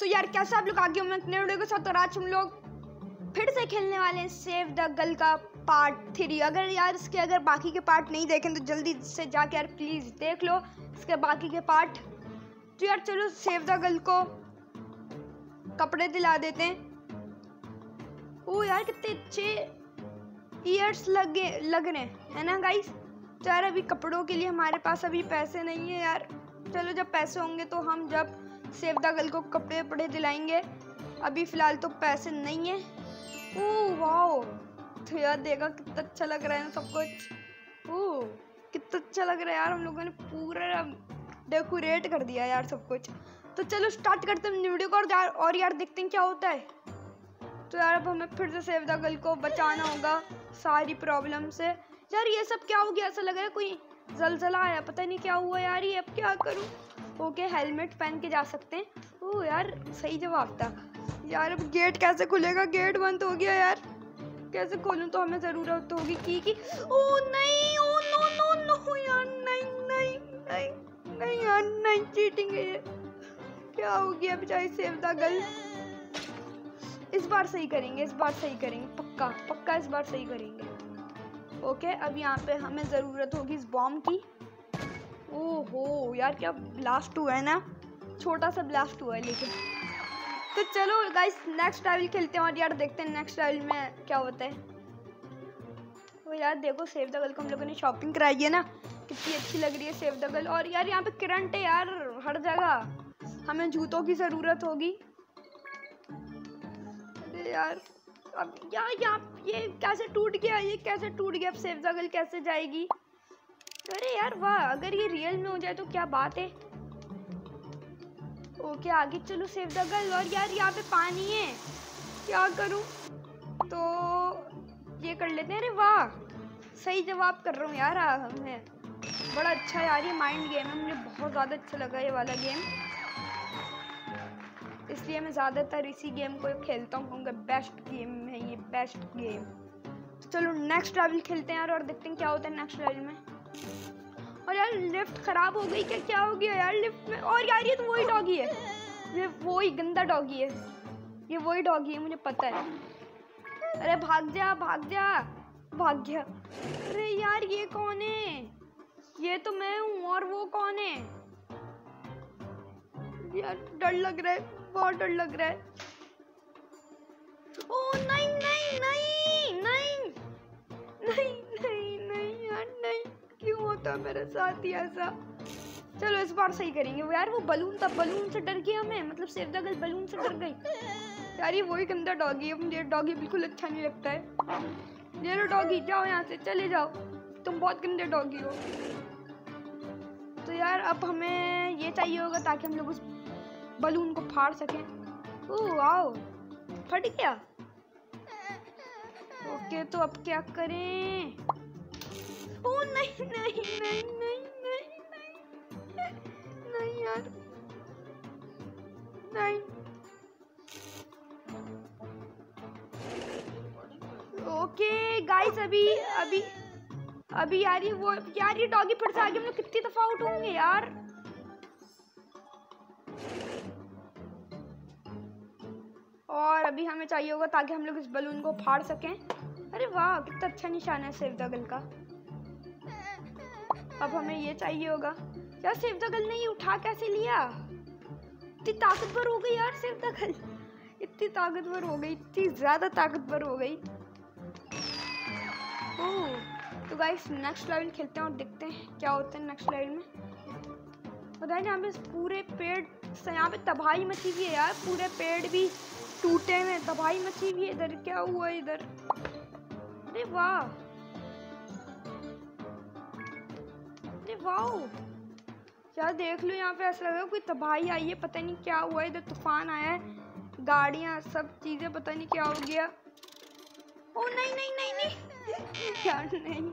तो यार कैसे आप लोग आगे मैं नए वीडियो के साथ और आज हम लोग फिर से खेलने वाले हैं सेव द गर्ल का पार्ट थ्री अगर यार इसके अगर बाकी के पार्ट नहीं देखें तो जल्दी से जाके यार प्लीज़ देख लो इसके बाकी के पार्ट तो यार चलो सेव द गर्ल को कपड़े दिला देते हैं। ओ यार कितने अच्छे ईयर्स लगे, लग रहे हैं, है ना गाइस तो यार अभी कपड़ों के लिए हमारे पास अभी पैसे नहीं है यार। चलो जब पैसे होंगे तो हम जब सेव द गर्ल को कपड़े वपड़े दिलाएँगे। अभी फ़िलहाल तो पैसे नहीं है। Oh, wow. तो यार देखा कितना अच्छा लग रहा है ना सब कुछ। ओह, कितना अच्छा लग रहा है यार हम लोगों ने पूरा डेकोरेट कर दिया यार सब कुछ। तो चलो स्टार्ट करते हैं वीडियो को और यार और यार देखते हैं क्या होता है। तो यार अब हमें फिर से सेव द गर्ल को बचाना होगा सारी प्रॉब्लम से। यार ये सब क्या हो गया? ऐसा लग रहा है कोई जलजला आया। पता नहीं क्या हुआ यार ये। अब क्या करूँ? ओके हेलमेट पहन के जा सकते हैं। ओह यार, सही जवाब था। यार, अब गेट कैसे खुलेगा? गेट बंद हो गया यार। कैसे खोलूं तो हमें ज़रूरत होगी की की? ओ नहीं ओ नो नो नो यार, नहीं नहीं नहीं नहीं यार, नहीं चीटिंग है ये। क्या हो गया बेचारी सेव द गर्ल इस बार सही करेंगे, इस बार सही करेंगे, पक्का पक्का इस बार सही करेंगे। ओके अब यहाँ पे हमें ज़रूरत होगी इस बॉम्ब की। ओहो, यार क्या ब्लास्ट हुआ है ना? छोटा सा ब्लास्ट हुआ है लेकिन। तो चलो गाइस नेक्स्ट लेवल खेलते हैं और यार देखते हैं नेक्स्ट लेवल में क्या होता है। तो यार देखो सेव द गर्ल को हम लोगों ने शॉपिंग कराई है ना। कितनी अच्छी लग रही है सेव द गर्ल और यार, यहाँ पे करंट है यार, हर जगह। हमें जूतों की ज़रूरत होगी। अरे यार, अब यार, यहाँ ये कैसे टूट गया, ये कैसे टूट गया? अब सेव द गर्ल कैसे जाएगी? अरे यार वाह, अगर ये रियल में हो जाए तो क्या बात है? ओके, आगे चलो सेव द गर्ल और यार, यहाँ पे पानी है। क्या करूँ? तो ये कर लेते हैं। अरे वाह, सही जवाब कर रहा हूँ यार हमें बड़ा अच्छा यार ये माइंड गेम है। मुझे बहुत ज़्यादा अच्छा लगा ये वाला गेम इसलिए मैं ज़्यादातर इसी गेम को खेलता हूँ, क्योंकि बेस्ट गेम है ये बेस्ट गेम तो चलो नेक्स्ट लेवल खेलते हैं यार और देखते हैं क्या होता है नेक्स्ट लेवल में। और यार, लिफ्ट खराब हो गई, क्या क्या हो गया यार? लिफ्ट में और यार, ये तो वही डॉगी है। ये वही गंदा डॉगी है। ये वही डॉगी है, मुझे पता है। अरे, भाग जा भाग जा, भाग गया। अरे यार, ये कौन है? ये तो मैं हूँ, और वो कौन है? यार, डर लग रहा है, बहुत डर लग रहा है। ओ नहीं नहीं नहीं नहीं! होता मेरे साथ ही ऐसा। चलो इस बार सही करेंगे। वो यार, वो बलून था बलून से डर गई हमें मतलब सेव द गर्ल बलून से डर गई। यार, ये वही गंदा डॉगी है। मुझे डॉगी बिल्कुल अच्छा नहीं लगता है। ये लो डॉगी जाओ यहाँ से, चले जाओ। तुम बहुत गंदे डॉगी हो। तो यार, अब हमें ये चाहिए होगा ताकि हम लोग उस बलून को फाड़ सकें। ओह, आओ। फट गया? ओके तो अब क्या करें? ओ नहीं नहीं नहीं नहीं नहीं यार। नहीं। ओके गाइस अभी अभी अभी यार ये वो, यार ये डॉगी फिर से आगे हम लोग कितनी दफ़ा आउट होंगे यार? और अभी हमें चाहिए होगा ताकि हम लोग इस बलून को फाड़ सकें। अरे वाह, कितना अच्छा निशान है सेव द गर्ल का। अब हमें ये चाहिए होगा। यार सेव द गर्ल ने ये उठा कैसे लिया? इतनी ताकतवर हो गई यार सेव द गर्ल इतनी ताकतवर हो गई, इतनी ज़्यादा ताकतवर हो गई। तो गाइस नेक्स्ट लेवल खेलते हैं और देखते हैं क्या होता है नेक्स्ट लेवल में। और गाइस यहाँ पे पूरे पेड़, से, यहाँ पे तबाही मची हुई है यार। पूरे पेड़ भी टूटे हुए तबाही मची हुई है इधर। क्या हुआ इधर? अरे वाह! वाह यार देख लो यहाँ पे ऐसा लग रहा है कोई तबाही आई है, पता नहीं क्या हुआ, इधर तूफ़ान आया है, गाड़ियाँ, सब चीज़ें, पता नहीं क्या हो गया। ओ, नहीं नहीं नहीं नहीं। यार नहीं।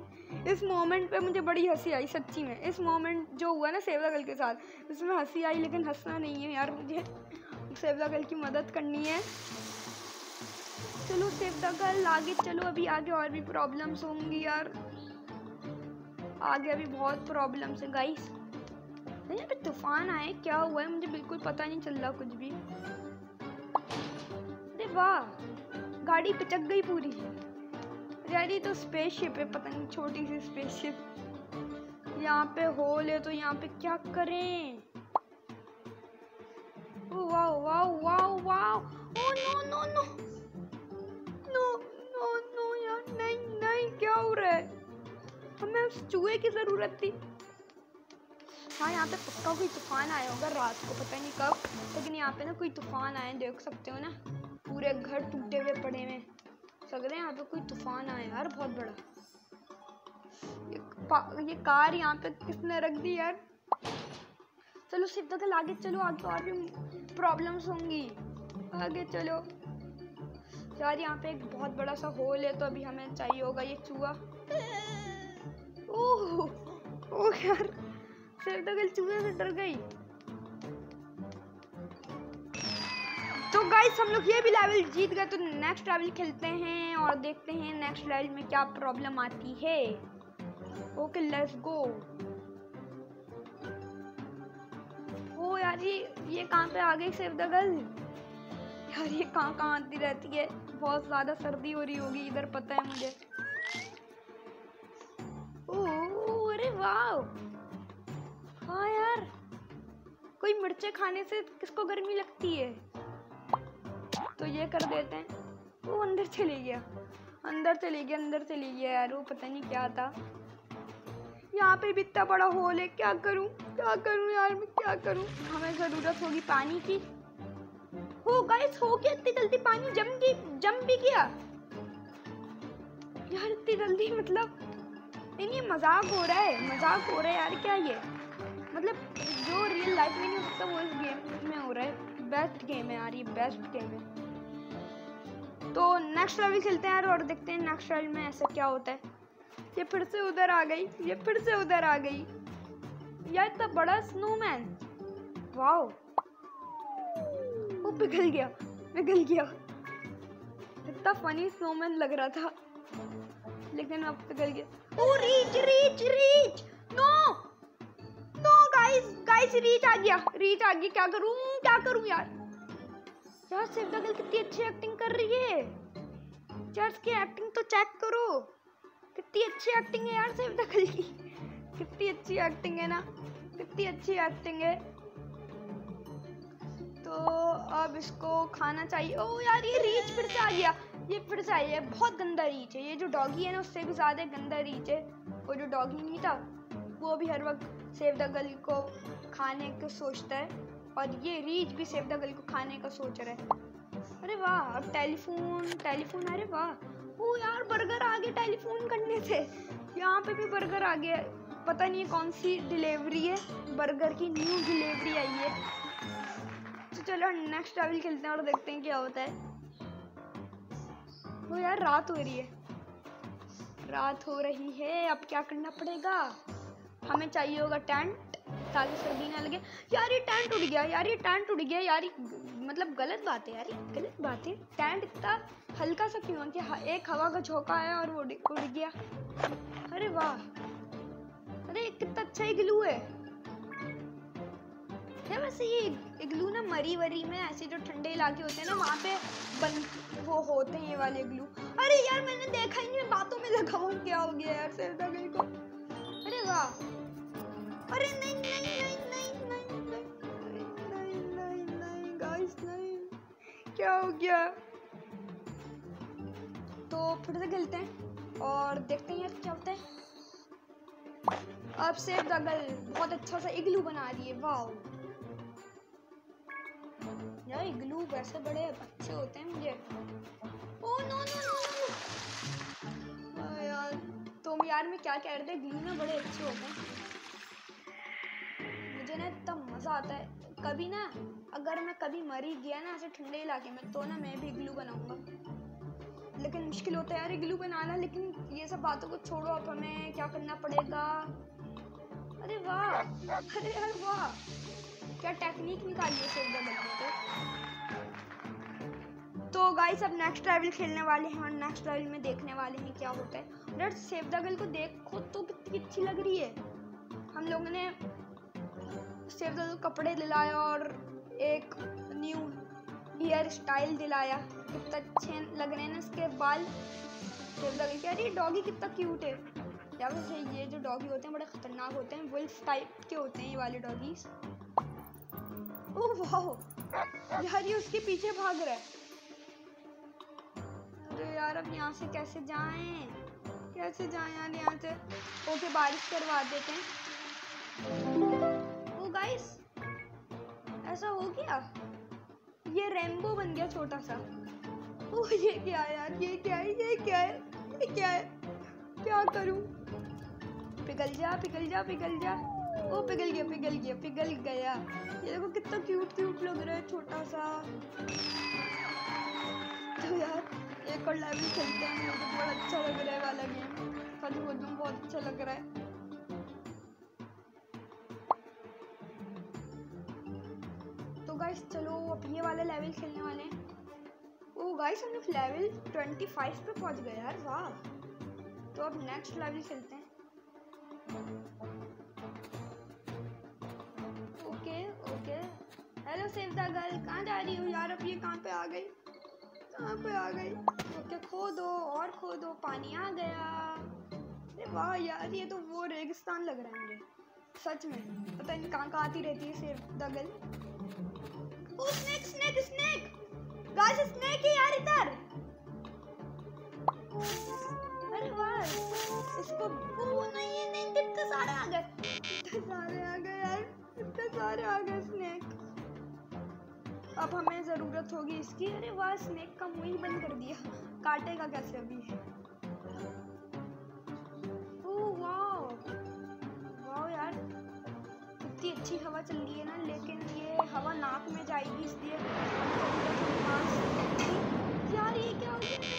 इस मोमेंट पे मुझे बड़ी हँसी आई, सच्ची में। इस मोमेंट जो हुआ ना सेवला गर्ल के साथ, उसमें हँसी आई, लेकिन हंसना नहीं है यार मुझे। सेवला गर्ल की मदद करनी है। चलो सेवला गर्ल आगे चलो, अभी आगे और भी प्रॉब्लम्स होंगी यार। आगे अभी बहुत प्रॉब्लम्स है गाइस यहाँ पे तूफ़ान आए, क्या हुआ है? मुझे बिल्कुल पता नहीं चल रहा कुछ भी। अरे वाह, गाड़ी पिचक गई पूरी। यार ये तो स्पेसशिप है, पता नहीं, छोटी सी स्पेसशिप यहाँ पे होल है तो यहाँ पे क्या करें? वाह वाह वाह वाह। Oh no no no no उस चूहे की ज़रूरत थी। हाँ यहाँ पे पक्का कोई तूफ़ान आया होगा रात को पता नहीं कब। लेकिन यहाँ पे ना कोई तूफ़ान आए देख सकते हो ना। पूरे घर टूटे हुए पड़े हुए लग रहे यहाँ पे कोई तूफ़ान आया यार बहुत बड़ा। ये, ये कार यहाँ पे किसने रख दी यार? चलो सिर्फ़ तक आगे चलो आगे और भी प्रॉब्लम्स होंगी। आगे चलो। यार यहाँ पे एक बहुत बड़ा सा होल है तो अभी हमें चाहिए होगा ये चूहा। ओह ओह यार सिर्फ़ तक चूहे से डर गई। तो गाइस हम लोग ये भी लेवल जीत गए तो नेक्स्ट लेवल खेलते हैं और देखते हैं नेक्स्ट लेवल में क्या प्रॉब्लम आती है। ओके लेट्स गो ओ यार, ये ये कहाँ पे आ गई सेव द गर्ल यार, ये कहाँ कहाँ आती रहती है? बहुत ज़्यादा सर्दी हो रही होगी, इधर पता है मुझे। वाह हाँ यार, कोई मिर्चे खाने से किसको गर्मी लगती है? तो ये कर देते हैं। वो अंदर चले गया। अंदर चले गया, अंदर चले गया यार, वो पता नहीं क्या था। यहाँ पे भी इतना बड़ा होल है, क्या करूँ? क्या करूँ यार मैं, क्या करूँ? हमें ज़रूरत होगी पानी की। हो गाइस हो गया, इतनी जल्दी पानी जम गई, जम भी गया। यार इतनी जल्दी मतलब नहीं ये मज़ाक हो रहा है, मज़ाक हो रहा है यार, क्या ये? मतलब जो रियल लाइफ में नहीं होता, वो इस गेम में हो रहा है। बेस्ट गेम है यार, ये बेस्ट गेम है। तो नेक्स्ट लेवल खेलते हैं यार और देखते हैं नेक्स्ट लेवल में ऐसा क्या होता है। ये फिर से उधर आ गई, ये फिर से उधर आ गई। यार इतना बड़ा स्नोमैन वाओ वो पिघल गया पिघल गया। इतना फनी स्नोमैन लग रहा था। लेकिन अब पिघल गया ओ reach reach reach no no guys guys reach आ गया। रीच आ गया। क्या करूँ? क्या करूँ यार? यार शिवदा गर्ल कितनी अच्छी एक्टिंग कर रही है। यार इसकी एक्टिंग तो चेक करो। कितनी अच्छी एक्टिंग है यार शिवदा गर्ल की। कितनी अच्छी एक्टिंग है ना। कितनी अच्छी एक्टिंग है। तो अब इसको खाना चाहिए। ओ यार, ये रीच फिर से आ गया। ये फिर से आई है, बहुत गंदा रीच है। ये जो डॉगी है ना, उससे भी ज़्यादा गंदा रीच है। वो जो डॉगी नहीं था, वो भी हर वक्त सेव द गर्ल को खाने का सोचता है। और ये रीच भी सेव द गर्ल को खाने का सोच रहा है। अरे वाह, अब टेलीफोन टेलीफोन अरे वाह। ओ यार बर्गर आ टेलीफोन करने से। यहाँ पे भी बर्गर आ गया। पता नहीं कौन सी डिलीवरी है। बर्गर की न्यू डिलीवरी आई है। तो चलो नेक्स्ट लेवल खेलते हैं और देखते हैं क्या होता है। वो यार, रात हो रही है। रात हो रही है, अब क्या करना पड़ेगा? हमें चाहिए होगा टेंट। ताकि सर्दी ना लगे। यार, ये टेंट उड़ गया, यार, ये टेंट उड़ गया। यार मतलब गलत बात है, यार गलत बात है। टेंट इतना हल्का सा क्यों कि एक हवा का झोंका आया और वो उड़ गया। अरे वाह। अरे, कितना अच्छा इग्लू है। वैसे ये इग्लू ना मरी वरी में ऐसे जो ठंडे इलाके होते हैं ना, वहाँ पे बन वो होते हैं ये वाले इग्लू अरे यार, मैंने देखा ही नहीं बातों में लगा हुआ क्या हो गया यार, सिर को। अरे वाह। अरे नहीं नहीं नहीं नहीं नहीं नहीं नहीं नहीं गाइस नहीं। क्या हो गया? तो फिर से खेलते हैं और देखते हैं यार क्या होता है। अब से दगल बहुत अच्छा सा इग्लू बना दिए वाह यार, इग्लू वैसे बड़े अच्छे होते हैं मुझे। Oh, no no no no. यार, तुम यार, मैं क्या कह रहे थे? इग्लू में बड़े अच्छे होते हैं। मुझे ना इतना मज़ा आता है। कभी ना, अगर मैं कभी मरी गया ना ऐसे ठंडे इलाके में तो ना मैं भी ग्लू बनाऊँगा। लेकिन मुश्किल होता है यार ग्लू बनाना, लेकिन ये सब बातों को छोड़ो अब हमें, क्या करना पड़ेगा? अरे वाह, अरे यार, वाह। क्या टेक्निक निकाली है सेव द तो गाइस अब नेक्स्ट ट्रैवल खेलने वाले हैं और नेक्स्ट ट्रैवल में देखने वाले हैं क्या होता है। यार सेव द गर्ल को देखो तो कितनी अच्छी लग रही है। हम लोगों ने सेव द गर्ल कपड़े दिलाया और एक न्यू हेयर स्टाइल दिलाया। कितना अच्छे लग रहे हैं ना इसके बाल। लगे क्या ये डॉगी कितना क्यूट है। या वैसे ये जो डॉगी होते हैं, बड़े खतरनाक होते हैं। वुल्फ टाइप के होते हैं ये वाले डॉगीज यार, ये उसके पीछे भाग रहा है। अरे यार, अब यहाँ से कैसे जाएँ? कैसे जाएँ यार यहाँ से? ओके, बारिश करवा देते हैं। ओ गाइस ऐसा हो गया? ये रेम्बो बन गया छोटा सा। ओ ये क्या यार? ये क्या है? ये क्या है? ये क्या है? क्या करूँ? पिघल जा पिघल जा पिघल जा। ओ पिघल गया पिघल गया पिघल गया। ये देखो कितना क्यूट क्यूट लग रहा है, छोटा सा। तो यार, एक और लेवल खेलते हैं मेरे को बहुत अच्छा लग रहा है वाला गेम सच बोलूँ, बहुत अच्छा लग रहा है। तो गाइस चलो, अब ये वाला लेवल खेलने वाले ओ गाइस हम लोग लेवल 25 पे पहुँच गए यार, वाह। तो अब नेक्स्ट लेवल खेलते हैं। Okay hello save the girl कहाँ जा रही हो यार? अब ये कहाँ पे आ गई? कहाँ पे आ गई? ओके, खो दो, और खो दो, पानी आ गया। अरे वाह यार, ये तो वो रेगिस्तान लग रहा है मुझे सच में, पता नहीं कहाँ कहाँ आती रहती है save the girl oh snake snake guys snake है यार इधर। अरे वाह, इसको ओ नहीं नहीं कितने सारे आ गए। कितने सारे आ गए यार। सारे आ गए स्नेक अब हमें ज़रूरत होगी इसकी। अरे वाह स्नेक का मुँह ही बंद कर दिया। काटेगा कैसे अभी? कितनी अच्छी हवा चल रही है ना, लेकिन ये हवा नाक में जाएगी, इसलिए यार, ये क्या हो गया?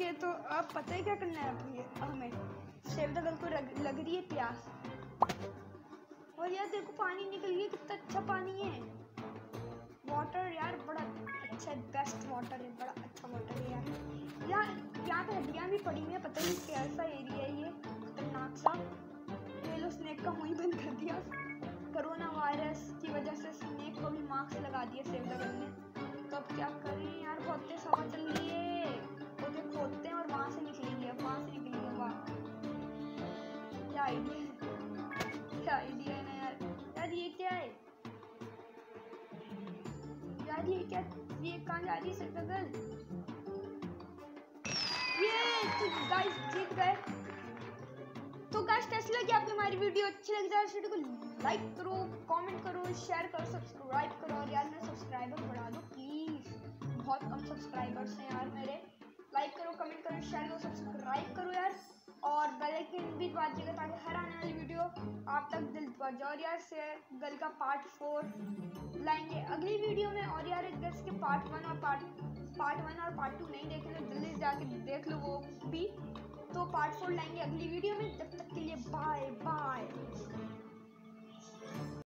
ओके तो अब पता है क्या करना है हमें। सेव द गर्ल को लग, रही है प्यास। और यार देखो पानी निकल गया कितना अच्छा पानी है। वाटर यार बड़ा अच्छा बेस्ट वाटर है बड़ा अच्छा वाटर है यार। यार यहाँ पे हड्डियाँ भी पड़ी हुई हैं पता नहीं कैसा एरिया है ये खतरनाक सा। ये लो स्नेक का मुँह बंद कर दिया। कोरोना वायरस की वजह से स्नेक को भी मास्क लगा दिया सेव द गर्ल ने तो अब क्या करें यार बहुत तेज हवा चल रही है। खोदते हैं और वहाँ से निकलेंगे अब वहाँ से निकलेंगे क्या आइडिया है? क्या आइडिया है ना यार? यार ये क्या है? यार ये क्या, ये कहाँ जा रही है सिर्फ़ गर्ल ये गाइस जीत गए तो गाइस कैसी लगी आपको हमारी वीडियो अच्छी लगी तो वीडियो को लाइक करो कमेंट करो शेयर करो सब्सक्राइब करो। और यार मेरे सब्सक्राइबर बढ़ा दो प्लीज़ बहुत कम सब्सक्राइबर्स हैं यार करो कमेंट करो शेयर करो सब्सक्राइब करो यार। और बेल आइकन भी बाजिएगा ताकि हर आने वाली वीडियो आप तक दिल पहुँच। जाए और यार, से गल का पार्ट फोर लाएँगे अगली वीडियो में। और यार, इधर के पार्ट वन और पार्ट पार्ट वन और पार्ट टू नहीं देखे तो जल्दी से जाके देख लो वो भी। तो पार्ट फोर लाएँगे अगली वीडियो में। तब तक के लिए बाय बाय